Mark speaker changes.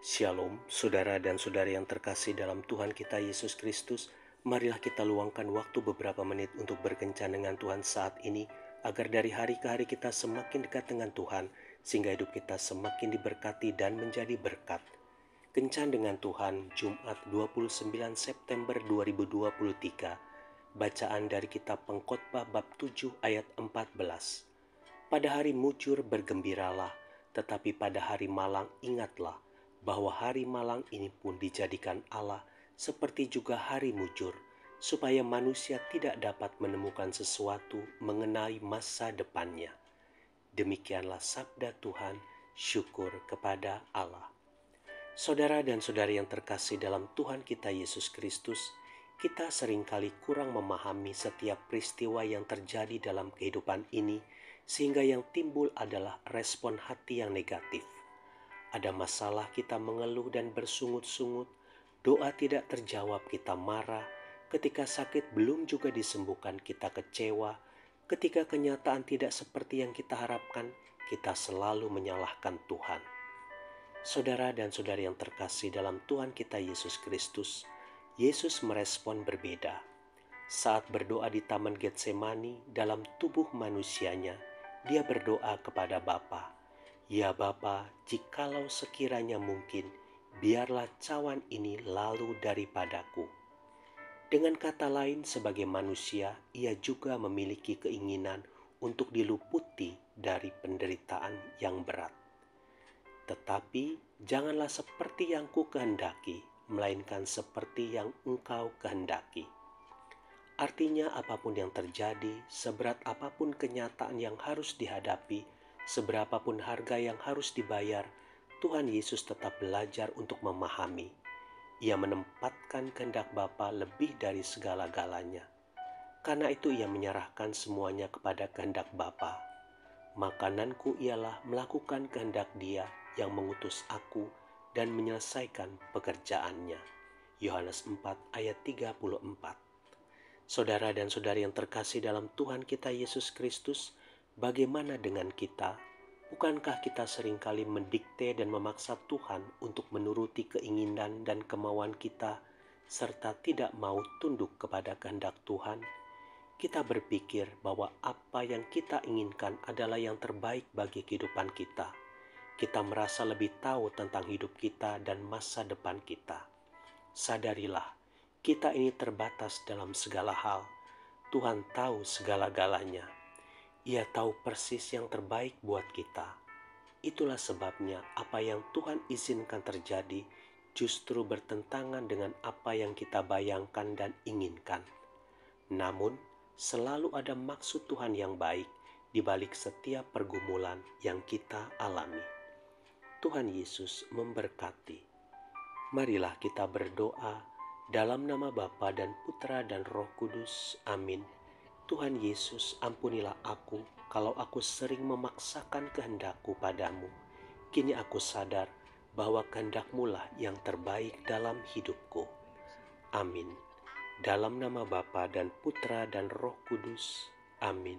Speaker 1: Shalom, saudara dan saudari yang terkasih dalam Tuhan kita Yesus Kristus. Marilah kita luangkan waktu beberapa menit untuk berkencan dengan Tuhan saat ini, agar dari hari ke hari kita semakin dekat dengan Tuhan, sehingga hidup kita semakin diberkati dan menjadi berkat. Kencan dengan Tuhan, Jumat 29 September 2023. Bacaan dari kitab Pengkhotbah bab 7 ayat 14. Pada hari mujur bergembiralah, tetapi pada hari malang ingatlah bahwa hari malang ini pun dijadikan Allah seperti juga hari mujur, supaya manusia tidak dapat menemukan sesuatu mengenai masa depannya. Demikianlah sabda Tuhan, syukur kepada Allah. Saudara dan saudari yang terkasih dalam Tuhan kita Yesus Kristus, kita sering kali kurang memahami setiap peristiwa yang terjadi dalam kehidupan ini, sehingga yang timbul adalah respon hati yang negatif ada masalah kita mengeluh dan bersungut-sungut, doa tidak terjawab kita marah, ketika sakit belum juga disembuhkan kita kecewa, ketika kenyataan tidak seperti yang kita harapkan, kita selalu menyalahkan Tuhan. Saudara dan saudari yang terkasih dalam Tuhan kita Yesus Kristus, Yesus merespon berbeda. Saat berdoa di Taman Getsemani dalam tubuh manusianya, dia berdoa kepada Bapa, Ya Bapa, jikalau sekiranya mungkin, biarlah cawan ini lalu daripadaku. Dengan kata lain, sebagai manusia, ia juga memiliki keinginan untuk diluputi dari penderitaan yang berat. Tetapi janganlah seperti yang ku kehendaki, melainkan seperti yang engkau kehendaki. Artinya apa pun yang terjadi, seberat apa pun kenyataan yang harus dihadapi, Seberapapun harga yang harus dibayar, Tuhan Yesus tetap belajar untuk memahami. Ia menempatkan kehendak Bapa lebih dari segala-galanya. Karena itu ia menyerahkan semuanya kepada kehendak Bapa. Makananku ialah melakukan kehendak Dia yang mengutus aku dan menyelesaikan pekerjaannya. Yohanes 4 ayat 34 Saudara dan saudari yang terkasih dalam Tuhan kita Yesus Kristus, Bagaimana dengan kita? Bukankah kita sering kali mendikte dan memaksa Tuhan untuk menuruti keinginan dan kemauan kita, serta tidak mau tunduk kepada kehendak Tuhan? Kita berpikir bahwa apa yang kita inginkan adalah yang terbaik bagi kehidupan kita. Kita merasa lebih tahu tentang hidup kita dan masa depan kita. Sadarilah, kita ini terbatas dalam segala hal. Tuhan tahu segala-galanya ia tahu persis yang terbaik buat kita. Itulah sebabnya apa yang Tuhan izinkan terjadi justru bertentangan dengan apa yang kita bayangkan dan inginkan. Namun, selalu ada maksud Tuhan yang baik di balik setiap pergumulan yang kita alami. Tuhan Yesus memberkati. Marilah kita berdoa dalam nama Bapa dan Putra dan Roh Kudus. Amin. Tuhan Yesus, ampunilah aku kalau aku sering memaksakan kehendakku padamu. Kini aku sadar bahwa kehendakmu lah yang terbaik dalam hidupku. Amin. Dalam nama Bapa dan Putra dan Roh Kudus. Amin.